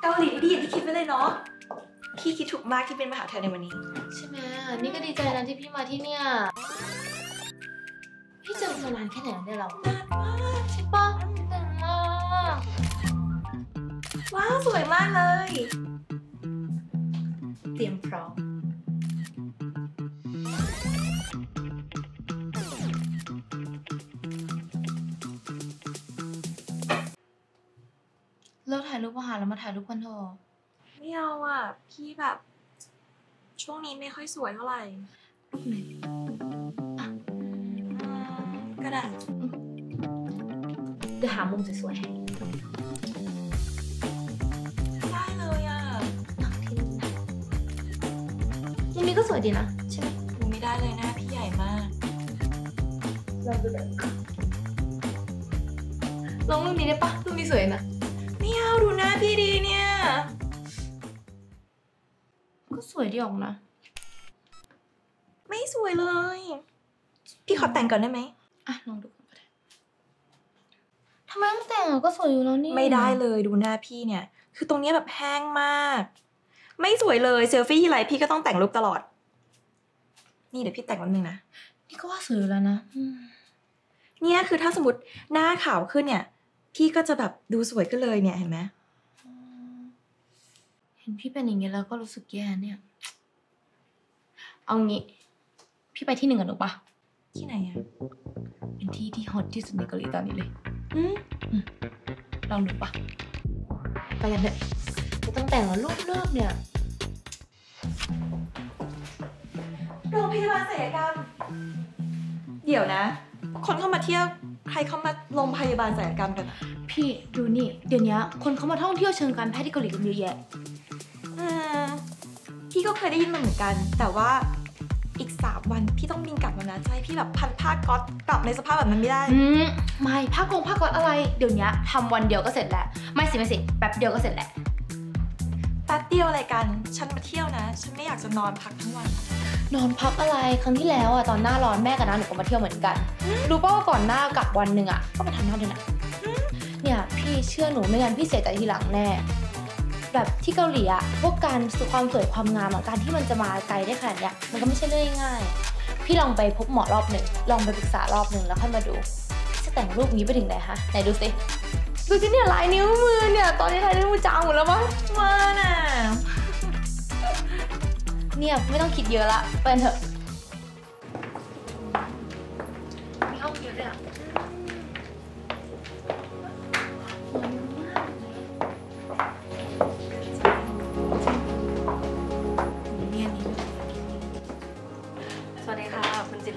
เกาหลีดีอย่างที่คิดไว้เลยเนาะ พี่คิดถูกมากที่เป็นมาหาเธอในวันนี้ ใช่ไหมนี่ก็ดีใจนะที่พี่มาที่เนี่ย พี่เจอเธอนานแค่ไหนแล้วเนี่ยเรานานมากใช่ปะนานมากว้าวสวยมากเลย เตรียมพร้อม ปอาหารแล้วมาถ่ายรูปกันเถอะไม่เอาอะ พี่แบบ ช่วงนี้ไม่ค่อยสวยเท่าไหร่รูปไหนอืมก็ได้เดี๋ยวหามุมสวยๆให้ได้เลยอะมุมนี้ก็สวยดีนะใช่ไหมดูไม่ได้เลยหน้าพี่ใหญ่มากลองดูแบบลองรูปนี้ได้ปะรูปนี้สวยนะ พี่ดีเนี่ย ก็สวยดีออกนะ ไม่สวยเลย พี่ขอแต่งก่อนได้ไหมอะลองดูก่อนก็ได้ทำไมต้องแต่งอะก็สวยอยู่แล้วนี่ ไม่ได้เลยดูหน้าพี่เนี่ย คือตรงเนี้ยแบบแห้งมาก ไม่สวยเลยเซลฟี่ทีไรพี่ก็ต้องแต่งรูปตลอด นี่เดี๋ยวพี่แต่งวันหนึ่งนะ นี่ก็ว่าสวยอยู่แล้วนะอืมเนี่ยคือถ้าสมมติหน้าขาวขึ้นเนี่ย พี่ก็จะแบบดูสวยขึ้นเลยเนี่ยเห็นไหมเห็ นพี่เป็นอย่างเงี้ยแล้วก็รู้สึกแย่เนี่ย เอางี้ พี่ไปที่หนึ่งกับหนูปะที่ไหนอะเป็นที่ที่ฮอตที่สุดในเกาหลีตอนนี้เลยอืมลองดูปะไปกันเถอะไม่ต้องแต่งแล้วรูปเลิกเนี่ย โรงพยาบาลศัลยกรรม เดี๋ยวนะ คนเข้ามาเที่ยว ใครเข้ามาโรงพยาบาลศัลยกรรมกันอะ พี่ดูนี่ เดี๋ยวนี้คนเขามาท่องเที่ยวเชิงการแพทย์ที่เกาหลีกันเยอะแยะอืมพี่ก็เคยได้ยินมาเหมือนกัน แต่ว่าอีกสามวันพี่ต้องบินกลับแล้วนะจะให้พี่แบบพันผ้าก๊อตกลับในสภาพแบบนั้นไม่ได้อืมไม่ผ้ากงผ้าก๊อตอะไร เดี๋ยวนี้ทำวันเดียวก็เสร็จแล้ว ไม่สิไม่สิแป๊บเดียวก็เสร็จแล้วแป๊บเดียวอะไรกัน ฉันมาเที่ยวนะ ฉันไม่อยากจะนอนพักทั้งวัน นอนพักอะไรครั้งที่แล้วอะตอนหน้าร้อนแม่กับน้าหนูก็มาเที่ยวเหมือนกัน รู้ป่าวว่าก่อนหน้ากลับวันหนึ่งอะก็ไปทำหน้าด้วยนะ เนี่ยพี่เชื่อหนูไม่งั้นพี่เสียใจทีหลังแน่ แบบที่เกาหลีอะพวกการสุความสวยความงามอะการที่มันจะมาไกลได้ขนาดเนี้ยมันก็ไม่ใช่เรื่องง่าย พี่ลองไปพบหมอรอบหนึ่งลองไปปรึกษารอบหนึ่งแล้วค่อยมาดูพี่จะแต่งรูปนี้ไปถึงไหนฮะไหนดูสิดูสิเนี่ยลายนิ้วมือเนี่ยตอนนี้ลายนิ้วมือจางหมดแล้วมั้งว่าน่ะเนี่ยไม่ต้องคิดเยอะละไปกันเถอะ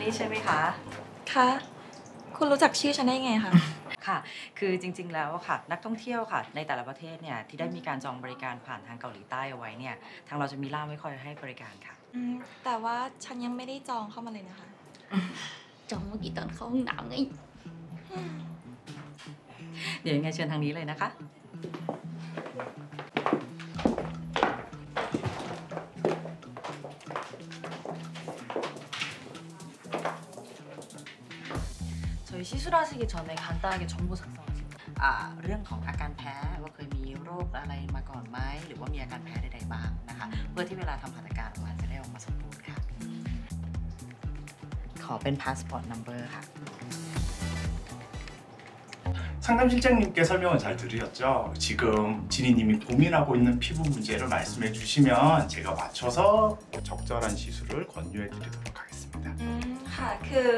ลลี่ใช่ไหมคะคะคุณรู้จักชื่อฉันได้ไงคะ ค่ะ คือจริงๆ แล้วค่ะ นักท่องเที่ยวค่ะ ในแต่ละประเทศเนี่ยที่ได้มีการจองบริการผ่านทางเกาหลีใต้เอาไว้เนี่ย ทางเราจะมีล่ามไว้คอยให้บริการค่ะ อืมแต่ว่าฉันยังไม่ได้จองเข้ามาเลยนะคะ จองเมื่อกี้ตอนเข้าห้องน้ำไง เดี๋ยวยังไงเชิญทางนี้เลยนะคะ 저희 시술하시기 전에 간단하게 정보 작성하세요. 아, เรื่องของอาการแพ้ว่าเคยมีโรคอะไรมาก่อนไหมหรือว่ามีอาการแพ้ใดๆบ้างนะคะ เพื่อที่เวลาทำหัตถการออกมาจะได้ออกมาสมบูรณ์ค่ะ ขอเป็น passport number ค่ะ 상담 실장님께 설명을 잘 들으셨죠? 지금 진희님이 고민하고 있는 피부 문제를 말씀해 주시면 제가 맞춰서 적절한 시술을 권유해 드리도록 하겠습니다. อืมค่ะ คือ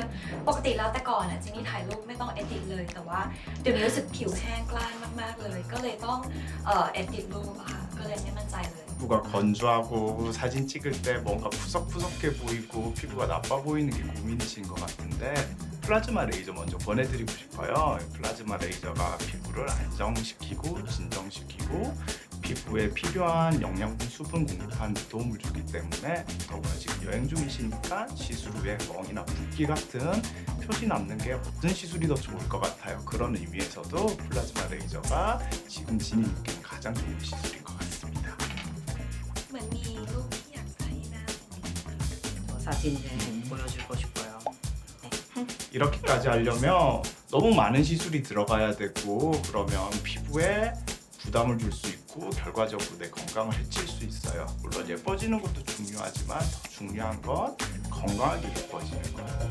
ปกติแล้วแต่ก่อนอ่ะจินนี่ถ่ายรูปไม่ต้องเอดิตเลย แต่ว่าเดี๋ยวนี้รู้สึกผิวแห้งกล้านมากๆเลย ก็เลยต้องเอ่อเอดิตรูปอะค่ะ ก็เลยไม่มั่นใจเลย 피부가 건조하고 사진 찍을 때 뭔가 푸석푸석해 보이고 피부가 나빠 보이는 게 고민이신 것 같은데 플라즈마 레이저 먼저 권해드리고 싶어요. 플라즈마 레이저가 피부를 안정시키고 진정시키고 피부에 필요한 영양분 수분 공급하는 데 도움을 주기 때문에 더불어 지금 여행 중이시니까 시술 후에 멍이나 붓기 같은 표시 남는 게 어떤 시술이 더 좋을 것 같아요? 그런 의미에서도 플라즈마 레이저가 지금 진입기는 가장 좋은 시술인 것 같습니다. 사진 좀 음. 보여주고 싶어요. 네. 이렇게까지 하려면 너무 많은 시술이 들어가야 되고 그러면 피부에 부담을 줄 수 있고 결과적으로 내 건강을 해칠 수 있어요. 물론 예뻐지는 것도 중요하지만 더 중요한 건 건강하게 예뻐지는 거예요.